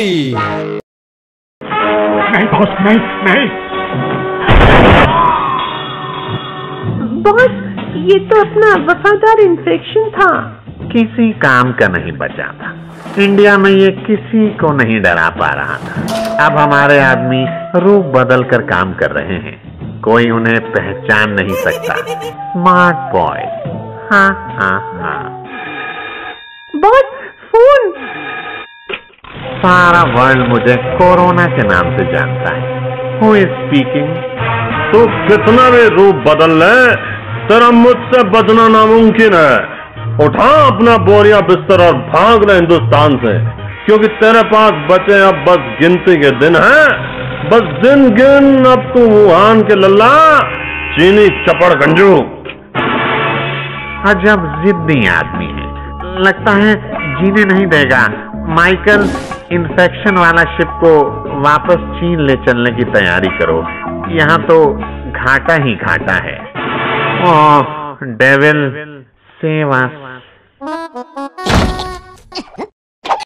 नहीं बॉस नहीं नहीं बॉस ये तो अपना वफादार इन्फेक्शन था। किसी काम का नहीं बचा था। इंडिया में ये किसी को नहीं डरा पा रहा था। अब हमारे आदमी रूप बदल कर काम कर रहे हैं। कोई उन्हें पहचान नहीं सकता। स्मार्ट बॉय हाँ हाँ हाँ। Boss phone. सारा वर्ल्ड मुझे कोरोना के नाम से जानता है। हु इज़ स्पीकिंग तू कितना भी रूप बदल ले तेरा मुझसे बचना नामुमकिन है। उठा अपना बोरिया बिस्तर और भाग ले हिंदुस्तान से क्योंकि तेरे पास बचे अब बस गिनती के दिन है। बस दिन गिन अब तू वुहान के लल्ला चीनी चपड़ गंजू। अजब जिद्दी आदमी है। लगता है जीने नहीं देगा। माइकल इन्फेक्शन वाला शिप को वापस चीन ले चलने की तैयारी करो। यहाँ तो घाटा ही घाटा है। ओह डेविल सेव